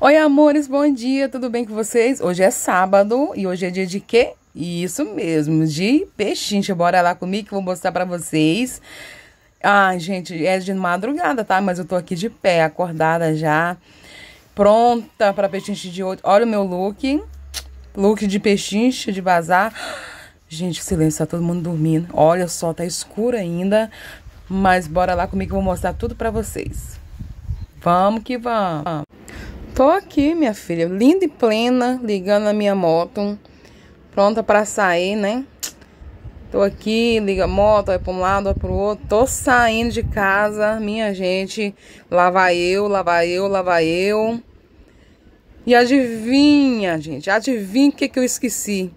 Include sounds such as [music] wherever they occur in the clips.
Oi, amores, bom dia, tudo bem com vocês? Hoje é sábado e hoje é dia de quê? Isso mesmo, de pechincha. Bora lá comigo que eu vou mostrar pra vocês. Ah, gente, é de madrugada, tá? Mas eu tô aqui de pé, acordada já, pronta pra pechincha de hoje. Olha o meu look, look de pechincha, de bazar. Gente, silêncio, tá todo mundo dormindo. Olha só, tá escuro ainda. Mas bora lá comigo que eu vou mostrar tudo pra vocês. Vamos que vamos. Tô aqui, minha filha, linda e plena, ligando a minha moto, pronta para sair, né? Tô aqui, liga a moto, vai para um lado, vai pro outro. Tô saindo de casa, minha gente. Lá vai eu, lá vai eu, lá vai eu. E adivinha, gente, adivinha o que, que eu esqueci.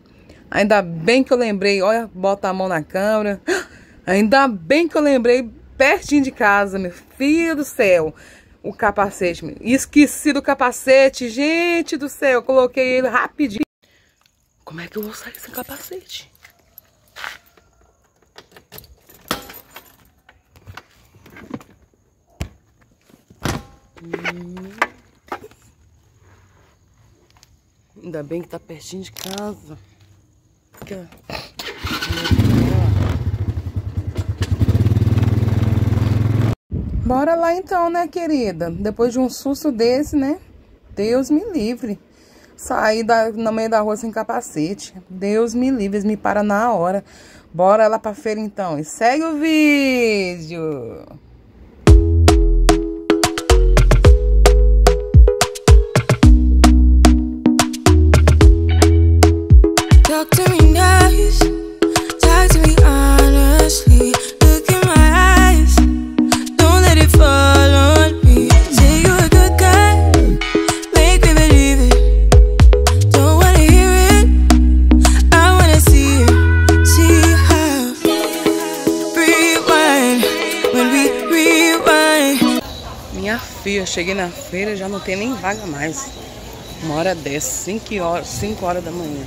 Ainda bem que eu lembrei, olha, bota a mão na câmera. [gasps] Ainda bem que eu lembrei pertinho de casa, meu filho do céu o capacete. Esqueci do capacete, gente do céu. Coloquei ele rapidinho. Como é que eu vou sair sem capacete? Hum. Ainda bem que tá pertinho de casa. Aqui, ó. Bora lá então, né, querida? Depois de um susto desse, né? Deus me livre. Sair da, no meio da rua sem capacete. Deus me livre, eles me param na hora. Bora lá pra feira então. E segue o vídeo. Cheguei na feira já não tem nem vaga mais. Uma hora dessa, 5 horas, 5 horas da manhã.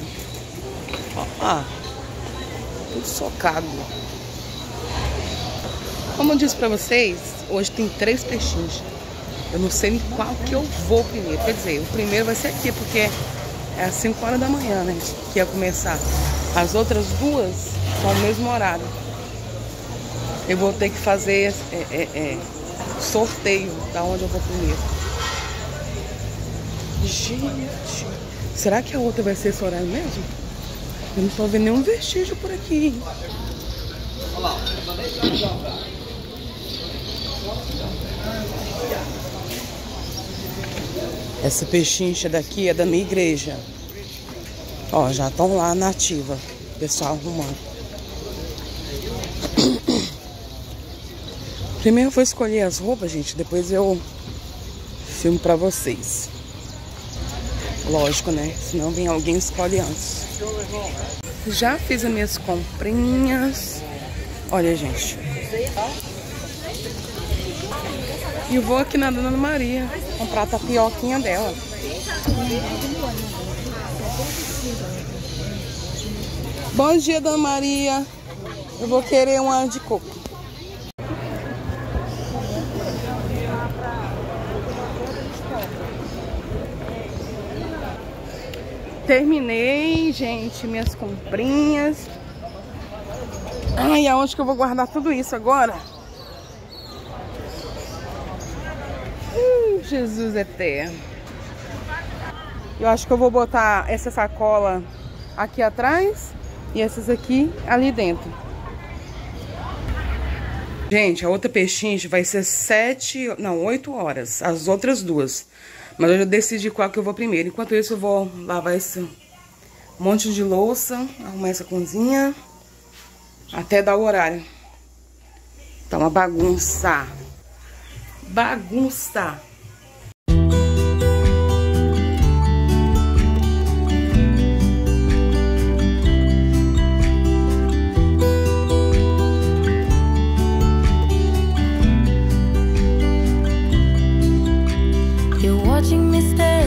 Ó, ó, tudo socado. Como eu disse pra vocês, hoje tem três peixinhos. Eu não sei nem qual que eu vou primeiro. Quer dizer, o primeiro vai ser aqui, porque é às 5 horas da manhã, né? Que ia começar. As outras duas são o mesmo horário. Eu vou ter que fazer é, é, é, sorteio da onde eu vou comer. Gente, será que a outra vai ser esse horário mesmo? Eu não tô vendo nenhum vestígio por aqui. Essa pechincha daqui é da minha igreja. Ó, já estão lá na ativa. Pessoal arrumando. Primeiro eu vou escolher as roupas, gente, depois eu filmo pra vocês. Lógico, né? Senão vem alguém escolhe antes. Já fiz as minhas comprinhas. Olha, gente. E vou aqui na Dona Maria comprar a tapioquinha dela. Bom dia, Dona Maria. Eu vou querer um de coco. Terminei, gente, minhas comprinhas. Ai, aonde que eu vou guardar tudo isso agora? Uh, Jesus eterno. Eu acho que eu vou botar essa sacola aqui atrás e essas aqui ali dentro. Gente, a outra pechincha vai ser sete, não, oito horas. As outras duas. Mas eu decidi qual que eu vou primeiro. Enquanto isso, eu vou lavar esse monte de louça, arrumar essa cozinha, até dar o horário. Tá uma bagunça. Bagunça. watching me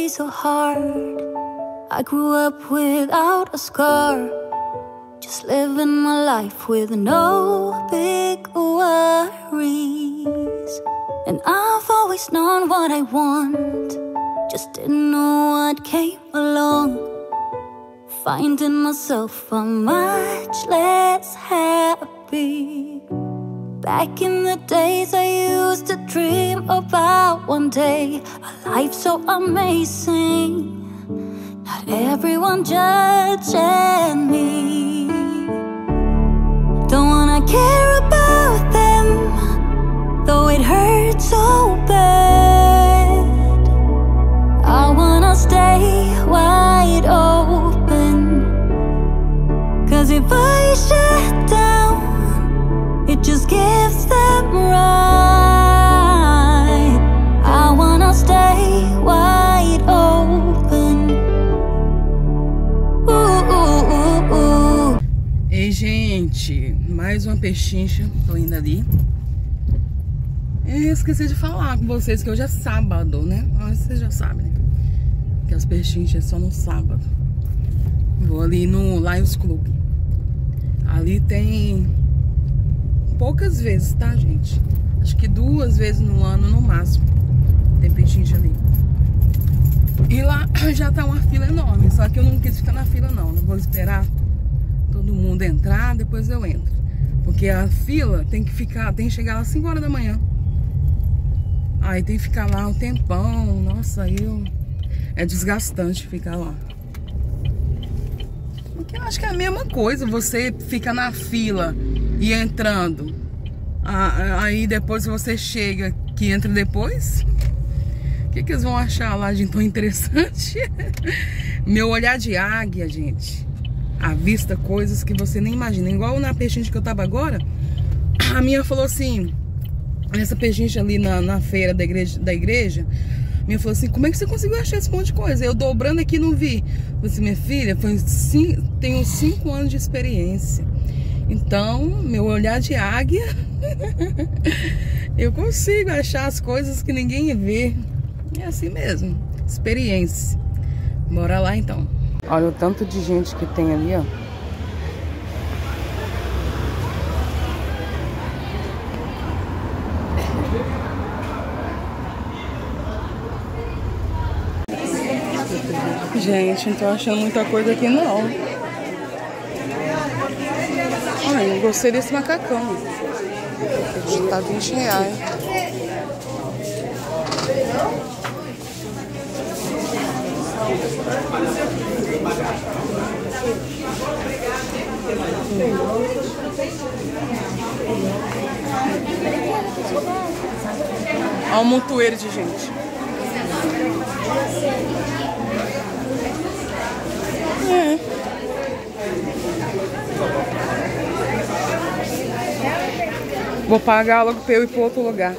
be so hard. I grew up without a scar. Just living my life with no big worries. And I've always known what I want. Just didn't know what came along. Finding myself a much less happy. Back in the days, I used to dream about one day a life so amazing. Not everyone judging me. Don't wanna care about them, though it hurts so bad. I wanna stay wide open. Cause if I shut down, just gives them right. I wanna stay wide open. Ooh, ooh, ooh. Ei, gente, mais uma pechincha. Tô indo ali. Eu esqueci de falar com vocês que hoje é sábado, né? Mas vocês já sabem, né? Que as pechinchas é só no sábado. Vou ali no Lions Club. Ali tem poucas vezes, tá, gente? Acho que duas vezes no ano, no máximo. Tem pechincha ali. E lá [clears throat] já tá uma fila enorme. Só que eu não quis ficar na fila, não. Não vou esperar todo mundo entrar, depois eu entro. Porque a fila tem que ficar, tem que chegar às 5 horas da manhã. Aí tem que ficar lá um tempão. Nossa, eu. É desgastante ficar lá. Eu acho que é a mesma coisa, você fica na fila e entrando. Aí depois você chega que entra depois. O que, que eles vão achar lá de tão interessante? [laughs] Meu olhar de águia, gente. Avista coisas que você nem imagina. Igual na pechincha que eu tava agora. A minha falou assim. Nessa pechincha ali na, na feira da igreja, da igreja. Minha falou assim: Como é que você conseguiu achar esse monte de coisa? Eu dobrando aqui não vi. Falei assim: Minha filha, foi cinco, tenho cinco anos de experiência. Então, meu olhar de águia. [laughs] eu consigo achar as coisas que ninguém vê. É assim mesmo. Experiência. Bora lá então. Olha o tanto de gente que tem ali, ó. Gente, não tô achando muita coisa aqui não. Ai, eu gostei desse macacão. Tá 20 reais. Olha um montoeiro de gente. É. Vou pagar logo pra eu ir pro outro lugar.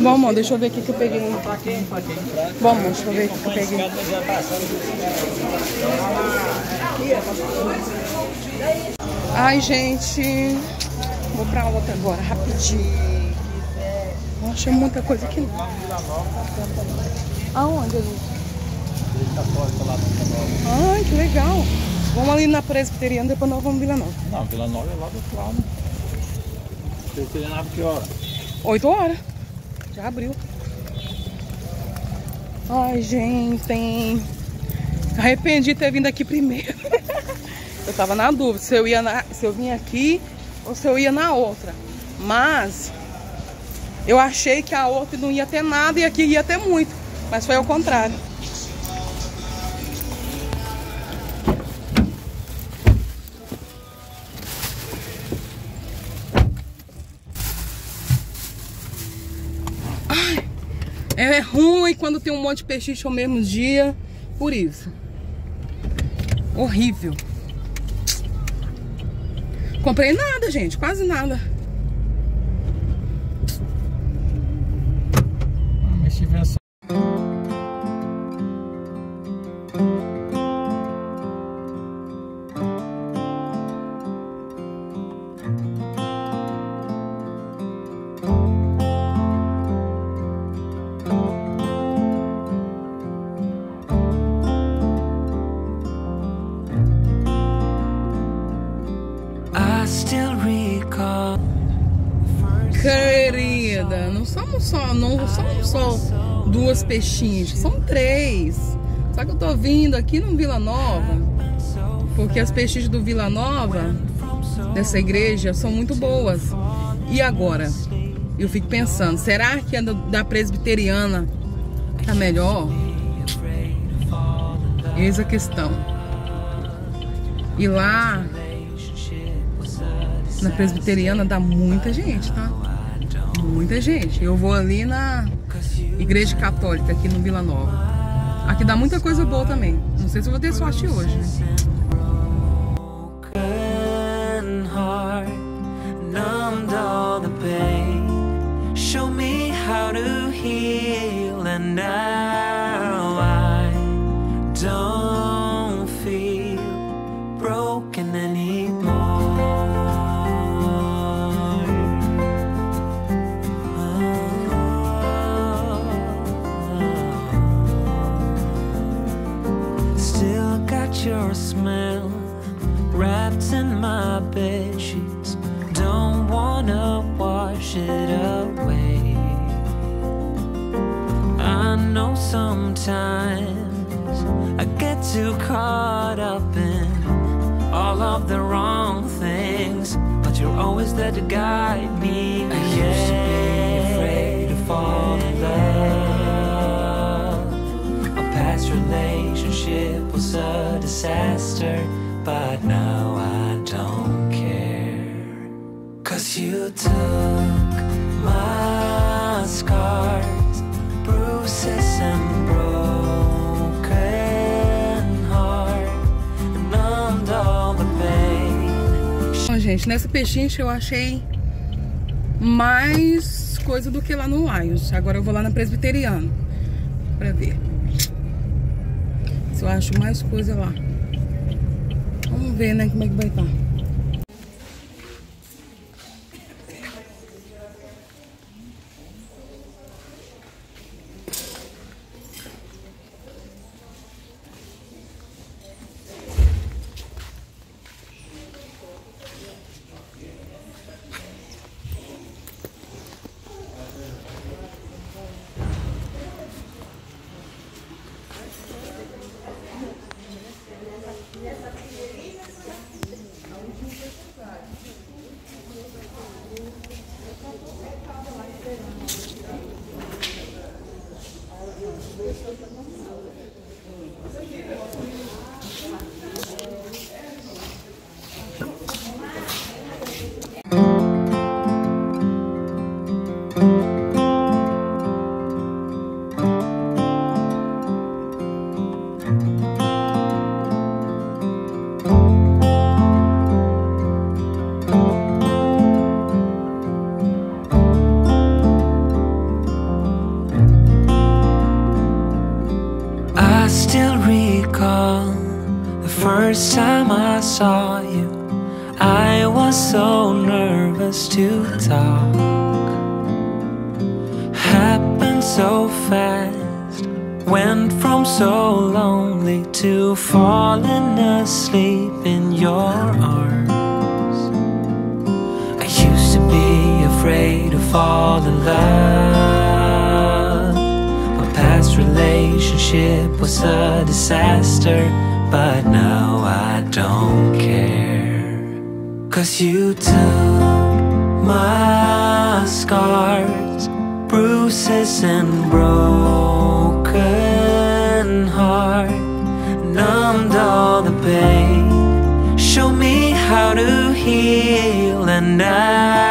Bom, amor, deixa eu ver o que, eu peguei. Bom, amor, deixa eu ver o que, eu peguei. Ai, gente. Vou pra outra agora, rapidinho. Não achei muita coisa aqui não. Aonde, ali? Ai, que legal. Vamos ali na presbiteriana, depois nós vamos Vila Nova. Não, Vila Nova é lá do outro lado. Presbiteriana abre que hora? 8 horas. Já abriu. Ai, gente. Arrependi de ter vindo aqui primeiro. [laughs] eu tava na dúvida se eu ia na, se eu vinha aqui ou se eu ia na outra. Mas eu achei que a outra não ia ter nada e aqui ia ter muito. Mas foi ao contrário. Ai, é ruim quando tem um monte de peixe ao mesmo dia. Por isso. Horrível. Comprei nada, gente. Quase nada. Só, não somos só duas pechinchas, são três. Só que eu tô vindo aqui no Vila Nova, porque as pechinchas do Vila Nova, dessa igreja, são muito boas. E agora? Eu fico pensando, será que a da presbiteriana tá melhor? Eis a questão. E lá na presbiteriana dá muita gente, tá? Muita gente. Eu vou ali na igreja católica aqui no Vila Nova. Aqui dá muita coisa boa também. Não sei se eu vou ter sorte hoje, né? Show me how to heal and now bed sheets. Don't wanna wash it away. I know sometimes I get too caught up in all of the wrong things, but you're always there to guide me. I used to be afraid to fall in love. A past relationship was a disaster, but now I Bom, gente, nessa pechincha eu achei mais coisa do que lá no Lions. Agora eu vou lá na Presbiteriana pra ver se eu acho mais coisa lá. Vamos ver, né, como é que vai estar. Falling asleep in your arms. I used to be afraid to fall in love. My past relationship was a disaster, but now I don't care. Cause you took my scars, bruises, and broken heal, and now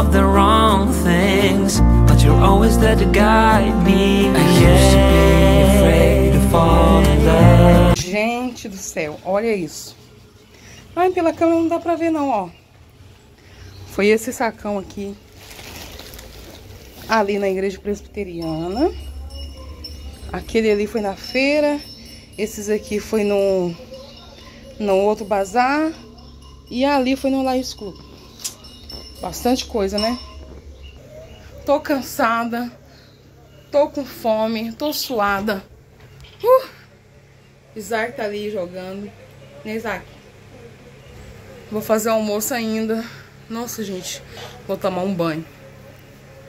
of the wrong things, but you're always there to guide me. I used to be afraid to fall in love. Gente do céu, olha isso. Ai, pela câmera não dá pra ver não, ó. Foi esse sacão aqui. Ali na igreja presbiteriana. Aquele ali foi na feira. Esses aqui foi no, no outro bazar. E ali foi no Laís Clube. Bastante coisa, né? Tô cansada. Tô com fome. Tô suada. Uh! Isaac tá ali jogando. Né, Isaac? Vou fazer almoço ainda. Nossa, gente. Vou tomar um banho.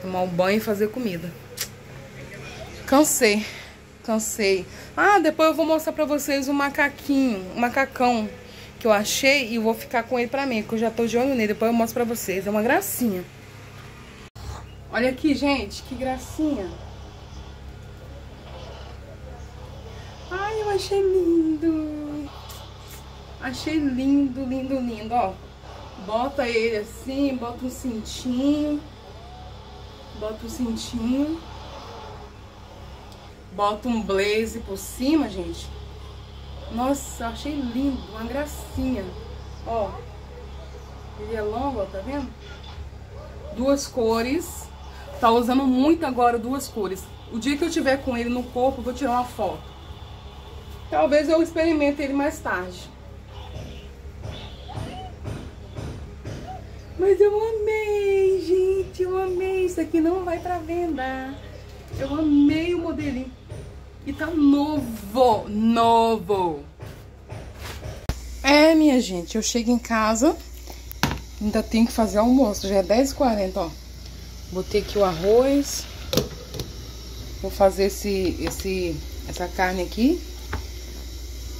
Tomar um banho e fazer comida. Cansei. Cansei. Ah, depois eu vou mostrar pra vocês o macaquinho. Um macacão que eu achei e vou ficar com ele pra mim. Que eu já tô de olho nele. Depois eu mostro pra vocês. É uma gracinha. Olha aqui, gente. Que gracinha. Ai, eu achei lindo. Achei lindo, lindo, lindo, ó. Bota ele assim, bota um cintinho. Bota um cintinho. Bota um blaze por cima, gente. Nossa, achei lindo, uma gracinha. Ó. Ele é longo, ó, tá vendo? Duas cores. Tá usando muito agora duas cores. O dia que eu tiver com ele no corpo, eu vou tirar uma foto. Talvez eu experimente ele mais tarde. Mas eu amei, gente, eu amei. Isso aqui não vai pra venda. Eu amei o modelinho. E tá novo, novo. É, minha gente, eu chego em casa, ainda tenho que fazer almoço. Já é 10h40, ó. Botei aqui o arroz. Vou fazer esse, esse, essa carne aqui.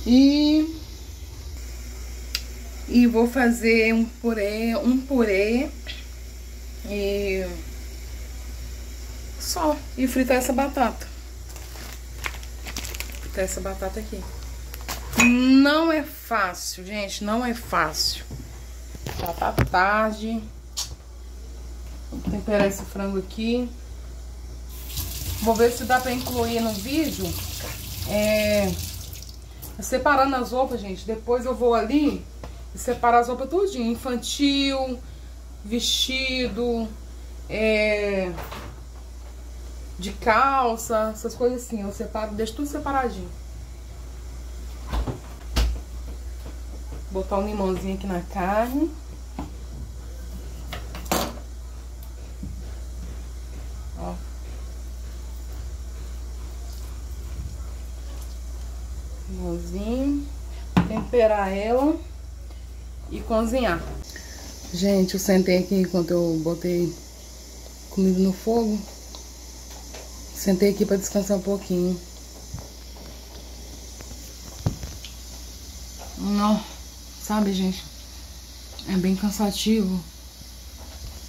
E e vou fazer um purê, um purê e só e fritar essa batata. Essa batata aqui. Não é fácil, gente, não é fácil. Já tá tarde. Vou temperar esse frango aqui. Vou ver se dá pra incluir no vídeo. É Separando as roupas, gente, depois eu vou ali e separo as roupas tudinho. Infantil, vestido, é, de calça, essas coisas assim. Eu separo, deixo tudo separadinho. Botar um limãozinho aqui na carne. limãozinho, temperar ela e cozinhar. Gente, eu sentei aqui enquanto eu botei comida no fogo. Sentei aqui para descansar um pouquinho. Não, sabe, gente? É bem cansativo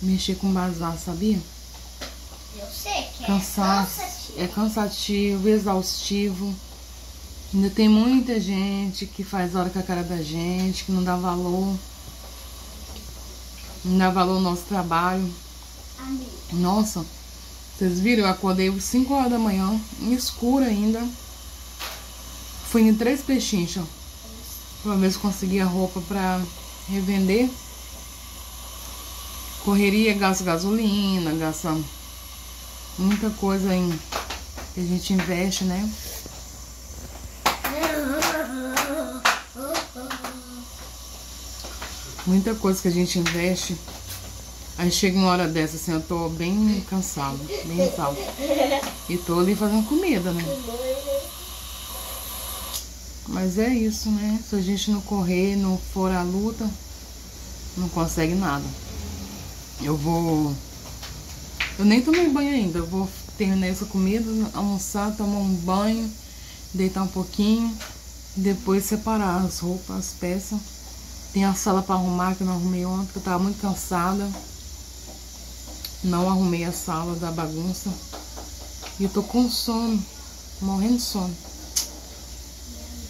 mexer com bazar, sabia? Eu sei que é cansativo. É cansativo, exaustivo. Ainda tem muita gente que faz hora com a cara da gente, que não dá valor. Não dá valor ao nosso trabalho. Amigo. Nossa, vocês viram? Eu acordei às 5 horas da manhã, escuro ainda. Fui em três pechinchas. Pra ver se conseguia roupa pra revender. Correria, gasta gasolina, gasta muita coisa em, que a gente investe, né? Muita coisa que a gente investe. Aí chega uma hora dessa, assim, eu tô bem cansado, bem exausto. E tô ali fazendo comida, né? Mas é isso, né? Se a gente não correr, não for à luta, não consegue nada. Eu vou... Eu nem tomei banho ainda. Eu vou terminar essa comida, almoçar, tomar um banho, deitar um pouquinho. Depois separar as roupas, as peças. Tem a sala para arrumar que eu não arrumei ontem, porque eu tava muito cansada. Não arrumei a sala da bagunça. E eu tô com sono, morrendo de sono.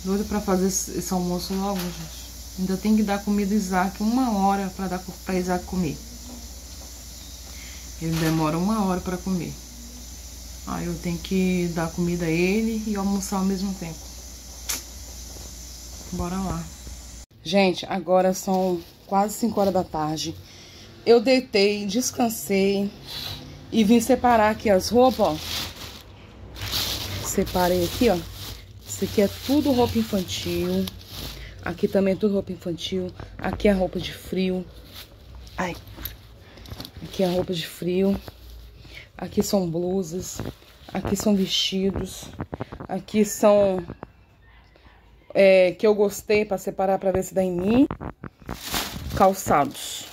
Doida pra fazer esse almoço logo, gente. Ainda tem que dar comida Isaac uma hora pra dar pra Isaac comer. Ele demora uma hora pra comer. Aí eu tenho que dar comida a ele e almoçar ao mesmo tempo. Bora lá. Gente, agora são quase 5 horas da tarde. Eu deitei, descansei e vim separar aqui as roupas, ó. Separei aqui, ó. Isso aqui é tudo roupa infantil. Aqui também é tudo roupa infantil. Aqui é roupa de frio. Ai. Aqui é roupa de frio. Aqui são blusas. Aqui são vestidos. Aqui são é, que eu gostei para separar para ver se dá em mim. Calçados.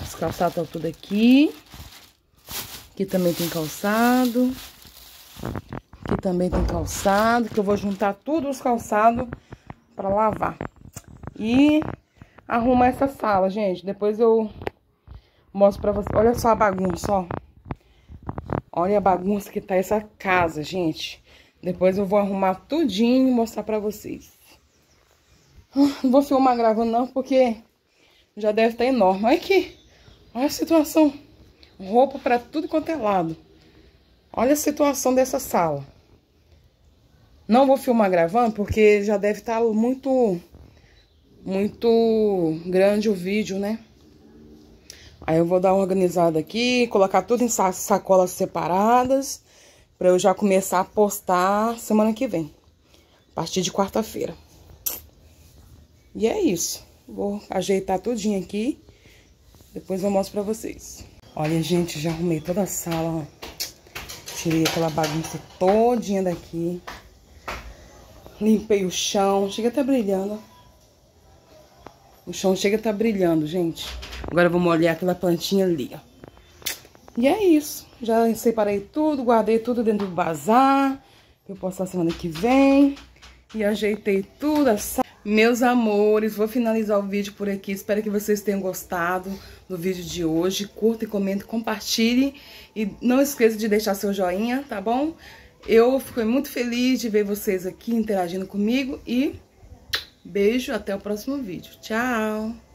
Os calçados estão tudo aqui. Aqui também tem calçado. Aqui também tem calçado, que eu vou juntar tudo os calçados para lavar. E arrumar essa sala, gente. Depois eu mostro pra vocês. Olha só a bagunça, ó. Olha a bagunça que tá essa casa, gente. Depois eu vou arrumar tudinho e mostrar pra vocês. Não vou filmar gravando não, porque já deve estar tá enorme. Olha aqui. Olha a situação. Roupa pra tudo quanto é lado. Olha a situação dessa sala. Não vou filmar gravando, porque já deve estar tá muito, muito grande o vídeo, né? Aí eu vou dar uma organizada aqui, colocar tudo em sacolas separadas, para eu já começar a postar semana que vem, a partir de quarta-feira. E é isso. Vou ajeitar tudinho aqui, depois eu mostro pra vocês. Olha, gente, já arrumei toda a sala, ó. Tirei aquela bagunça todinha daqui. Limpei o chão, chega até brilhando. O chão chega a tá brilhando, gente. Agora eu vou molhar aquela plantinha ali, ó. E é isso. Já separei tudo, guardei tudo dentro do bazar. Eu posso semana que vem. E ajeitei tudo. Meus amores, vou finalizar o vídeo por aqui. Espero que vocês tenham gostado do vídeo de hoje. Curta e comente, compartilhe. E não esqueça de deixar seu joinha, tá bom? Eu fico muito feliz de ver vocês aqui interagindo comigo. E beijo, até o próximo vídeo. Tchau!